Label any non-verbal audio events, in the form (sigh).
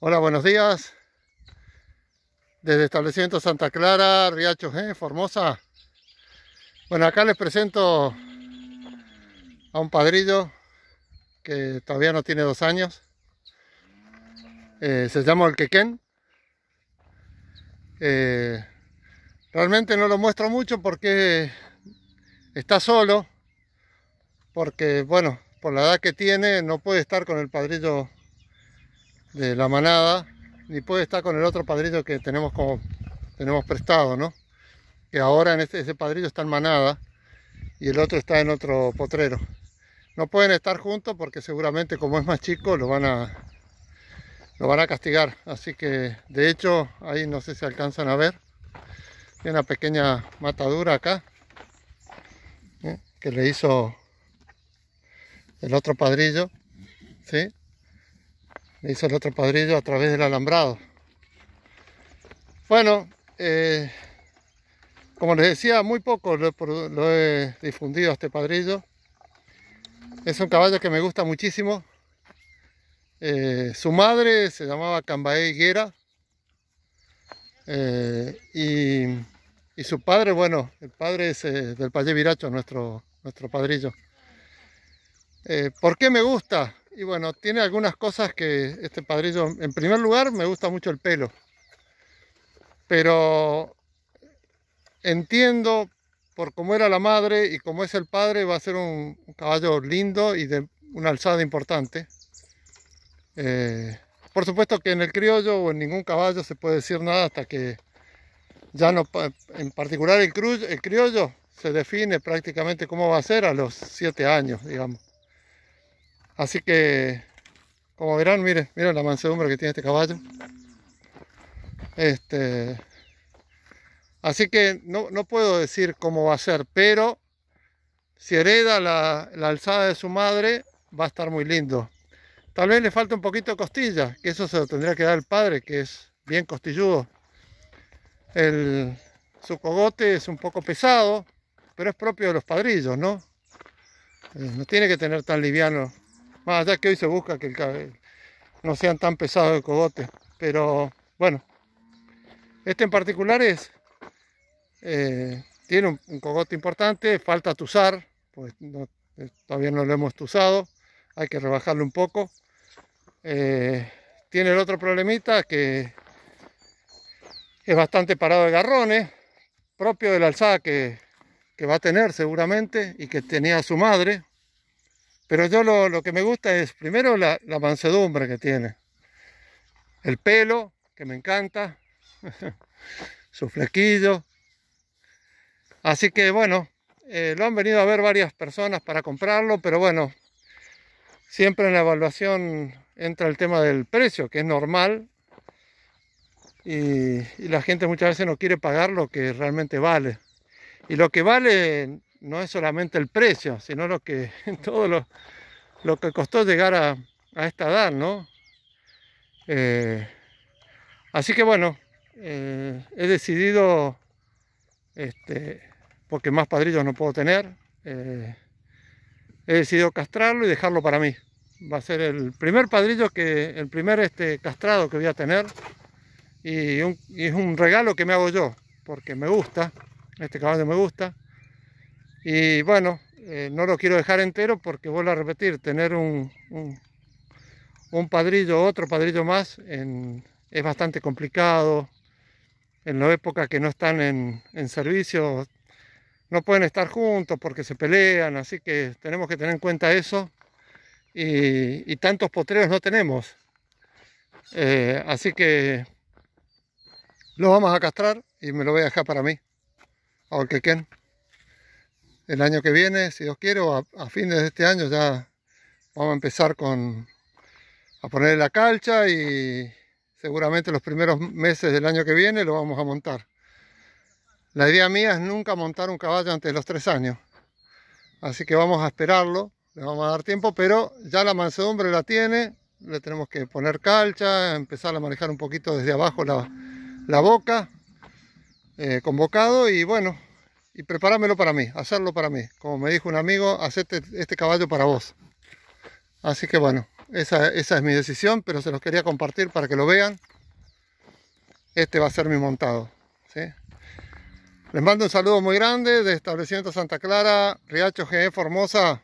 Hola, buenos días. Desde establecimiento Santa Clara, Riacho Formosa. Bueno, acá les presento a un padrillo que todavía no tiene dos años. Eh, se llama el Quequén. Eh, realmente no lo muestro mucho porque está solo. Porque, bueno, por la edad que tiene, no puede estar con el padrillo de la manada, ni puede estar con el otro padrillo que tenemos como tenemos prestado, ¿no? Que ahora en este, ese padrillo está en manada y el otro está en otro potrero. No pueden estar juntos porque seguramente como es más chico lo van a lo van a castigar. Así que de hecho ahí no sé si alcanzan a ver. Hay una pequeña matadura acá ¿eh? que le hizo el otro padrillo. ¿sí? Le hizo el otro padrillo a través del alambrado. Bueno, eh, como les decía, muy poco lo, he difundido a este padrillo. Es un caballo que me gusta muchísimo. Eh, su madre se llamaba Cambaé Higuera. Eh, y, su padre, bueno, el padre es del Pallé Viracho, nuestro, nuestro padrillo. ¿Por qué me gusta? Y bueno, tiene algunas cosas que este padrillo, en primer lugar, me gusta mucho el pelo. Pero entiendo por cómo era la madre y cómo es el padre, va a ser un, caballo lindo y de una alzada importante. Eh, por supuesto que en el criollo o en ningún caballo se puede decir nada hasta que ya no, en particular el, el criollo se define prácticamente cómo va a ser a los 7 años, digamos. Así que, como verán, miren, miren la mansedumbre que tiene este caballo. Este, así que no, puedo decir cómo va a ser, pero si hereda la, alzada de su madre, va a estar muy lindo. Tal vez le falta un poquito de costilla, que eso se lo tendría que dar el padre, que es bien costilludo. El, su cogote es un poco pesado, pero es propio de los padrillos, ¿no? Eh, no tiene que tener tan liviano más allá que hoy se busca que el, no sean tan pesados el cogote. Pero bueno, este en particular es eh, tiene un, cogote importante, falta tuzar, pues eh, todavía no lo hemos tuzado, hay que rebajarlo un poco. Eh, tiene el otro problemita que es bastante parado de garrones, propio de la alzada que, que va a tener seguramente y que tenía su madre, pero yo lo, que me gusta es primero la, mansedumbre que tiene. El pelo, que me encanta. (laughs) su flequillo. Así que bueno, eh, lo han venido a ver varias personas para comprarlo, pero bueno, siempre en la evaluación entra el tema del precio, que es normal. Y, y la gente muchas veces no quiere pagar lo que realmente vale. Y lo que vale no es solamente el precio, sino lo que (laughs) todo lo, lo que costó llegar a, esta edad, ¿no? Eh, así que bueno, eh, he decidido, este, porque más padrillos no puedo tener, eh, he decidido castrarlo y dejarlo para mí. Va a ser el primer padrillo que, el primer este, castrado que voy a tener y, y es un regalo que me hago yo, porque me gusta, este caballo me gusta. Y bueno, eh, no lo quiero dejar entero porque vuelvo a repetir, tener un, un, padrillo, otro padrillo más, es bastante complicado. En la época que no están en, servicio, no pueden estar juntos porque se pelean, así que tenemos que tener en cuenta eso. Y, tantos potreros no tenemos. Eh, así que lo vamos a castrar y me lo voy a dejar para mí. A que queden el año que viene, si Dios quiere, a, fines de este año ya vamos a empezar con a poner la calcha y seguramente los primeros meses del año que viene lo vamos a montar. La idea mía es nunca montar un caballo antes de los tres años. Así que vamos a esperarlo, le vamos a dar tiempo, pero ya la mansedumbre la tiene, le tenemos que poner calcha, empezar a manejar un poquito desde abajo la, boca, eh, con bocado y bueno, y prepáramelo para mí, hacerlo para mí. Como me dijo un amigo, hacete este caballo para vos. Así que bueno, esa, es mi decisión, pero se los quería compartir para que lo vean. Este va a ser mi montado. Les mando un saludo muy grande de Establecimiento Santa Clara, Riacho GE Formosa.